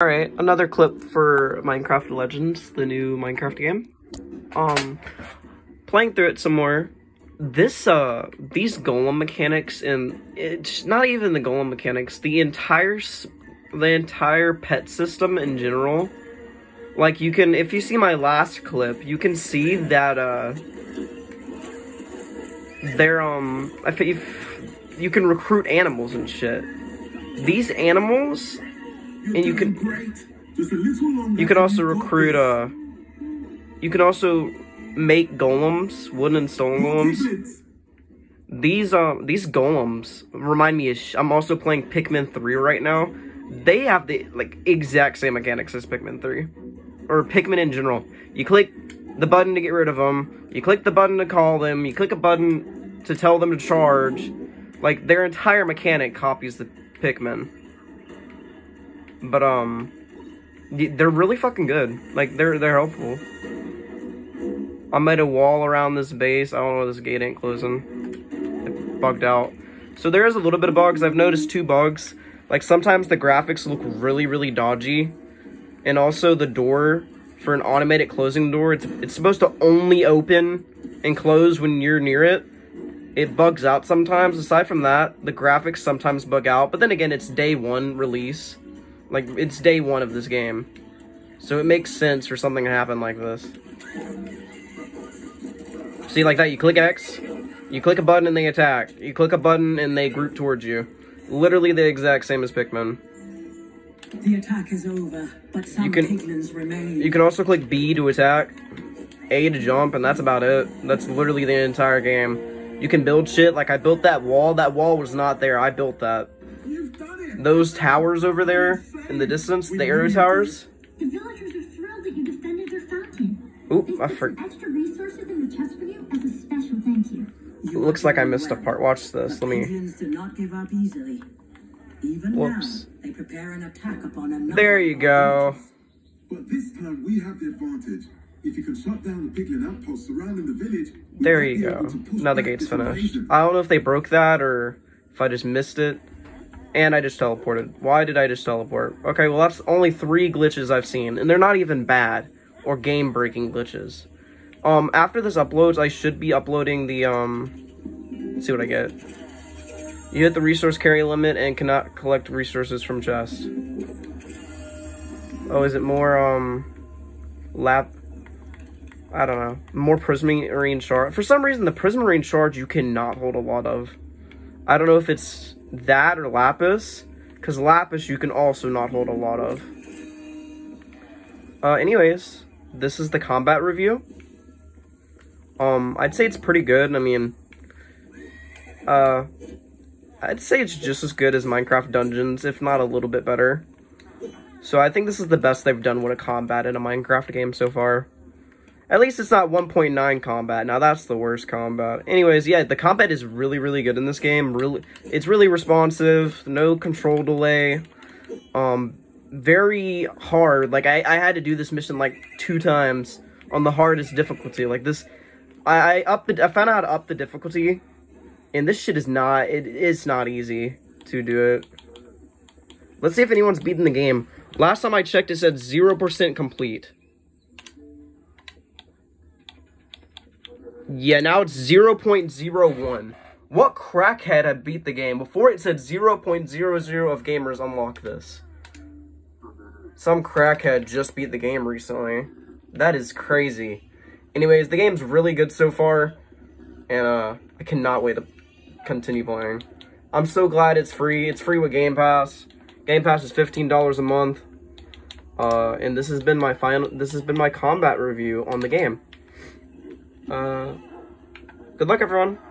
Alright, another clip for Minecraft Legends, the new Minecraft game. Um, playing through it some more. This, uh, these golem mechanics, and it's not even the golem mechanics, the entire, the entire pet system in general. Like, you can, if you see my last clip, you can see that, uh, they're, um, if, if you can recruit animals and shit. These animals, and you can, you can also recruit, uh, you can also make golems, wooden and stone golems. These, uh, these golems remind me of, I'm also playing Pikmin 3 right now. They have the, like, exact same mechanics as Pikmin 3. Or Pikmin in general. You click the button to get rid of them. You click the button to call them. You click a button to tell them to charge. Like, their entire mechanic copies the Pikmin. But, um, they're really fucking good. Like, they're, they're helpful. I made a wall around this base. I don't know, this gate ain't closing. It bugged out. So there is a little bit of bugs. I've noticed two bugs. Like, sometimes the graphics look really, really dodgy. And also the door, for an automated closing door, it's, it's supposed to only open and close when you're near it. It bugs out sometimes. Aside from that, the graphics sometimes bug out. But then again, it's day one release. Like, it's day one of this game. So it makes sense for something to happen like this. See, like that, you click X, you click a button and they attack. You click a button and they group towards you. Literally the exact same as Pikmin. The attack is over, but some You can- piglins remain. You can also click B to attack, A to jump, and that's about it. That's literally the entire game. You can build shit, like I built that wall. That wall was not there, I built that. You've done it! Those towers over there, in the distance, the arrow towers. The villagers are thrilled that you defended their fountain. Oop, I forgot. extra resources in the chest for you as a special thank you. You looks like I missed a part. Watch this, let me- piglins do not give up easily. Even Whoops. now, they prepare an attack upon another. There you go. But this time we have the advantage. If you can shut down the piglin outposts surrounding the village, There you go. able to push Now the gate's finished. I don't know if they broke that or if I just missed it. And I just teleported. Why did I just teleport? Okay, well that's only three glitches I've seen. And they're not even bad or game-breaking glitches. Um, after this uploads, I should be uploading the, um... Let's see what I get. You hit the resource carry limit and cannot collect resources from chest. Oh, is it more, um... Lap... I don't know. More Prismarine Shard. For some reason, the Prismarine Shard you cannot hold a lot of. I don't know if it's that or Lapis. Because Lapis you can also not hold a lot of. Uh, anyways, this is the combat review. Um, I'd say it's pretty good. I mean, uh, I'd say it's just as good as Minecraft Dungeons, if not a little bit better. So I think this is the best they've done with a combat in a Minecraft game so far. At least it's not 1.9 combat. Now that's the worst combat. Anyways, yeah, the combat is really, really good in this game. Really, it's really responsive. No control delay. Um, very hard. Like I, I had to do this mission like two times on the hardest difficulty. Like this, I, I up the, I found out up the difficulty, and this shit is not. It is not easy to do it. Let's see if anyone's beaten the game. Last time I checked, it said zero percent complete. Yeah, now it's 0.01. What crackhead had beat the game? Before it said 0.00 of gamers unlock this. Some crackhead just beat the game recently. That is crazy. Anyways, the game's really good so far. And, uh, I cannot wait to continue playing. I'm so glad it's free. It's free with Game Pass. Game Pass is $15 a month. Uh, and this has been my final, this has been my combat review on the game. Uh, good luck, everyone.